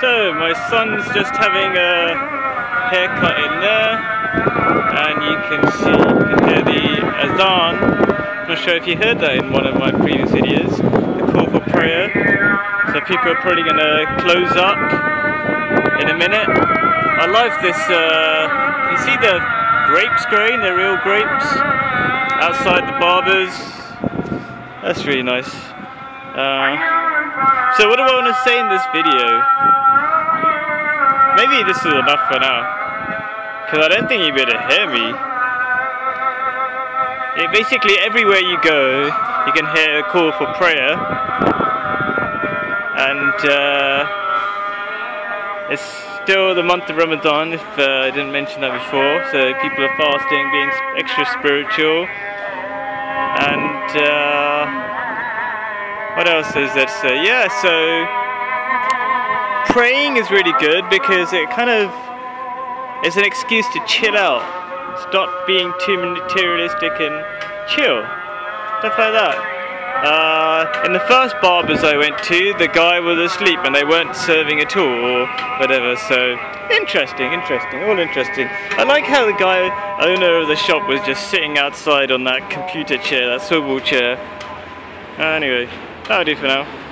So, my son's just having a haircut in there, and you can see, can hear the azan. I'm not sure if you heard that in one of my previous videos, the call for prayer. So people are probably going to close up in a minute. I love this, uh, you see the grapes growing, they're real grapes, outside the barbers. That's really nice. Uh, so what do I want to say in this video? Maybe this is enough for now. Because I don't think you'll be able to hear me. Basically everywhere you go, you can hear a call for prayer. And uh, it's still the month of Ramadan, if uh, I didn't mention that before. So people are fasting, being extra spiritual. And... Uh, what else is to say? Yeah, so praying is really good because it kind of is an excuse to chill out, stop being too materialistic and chill, stuff like that. Uh, in the first barbers I went to, the guy was asleep and they weren't serving at all or whatever, so interesting, interesting, all interesting. I like how the guy, owner of the shop was just sitting outside on that computer chair, that swivel chair. Anyway, That'll do for now.